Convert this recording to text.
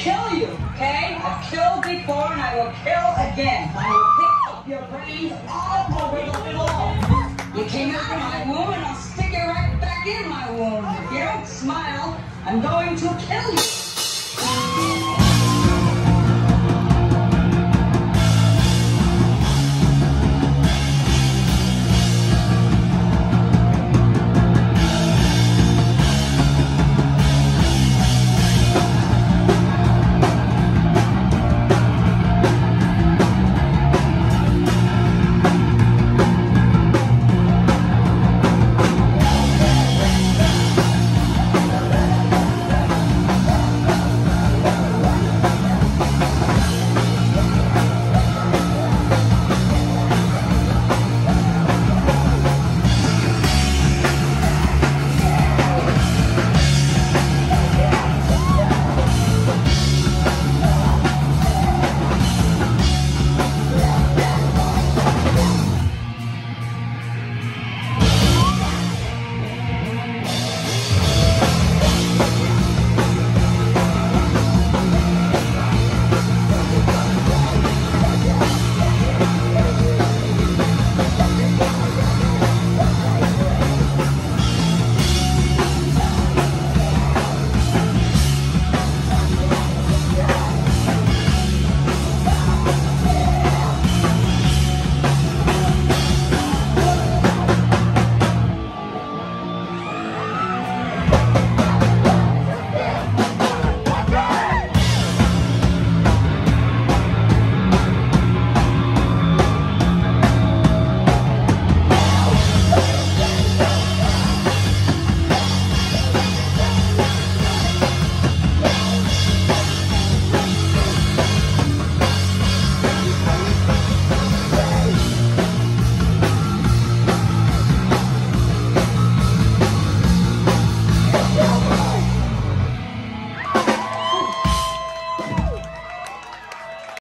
kill you, okay? I've killed before and I will kill again. I will pick up your brains all over the floor. You came out of my womb and I'll stick it right back in my womb. If you don't smile, I'm going to kill you.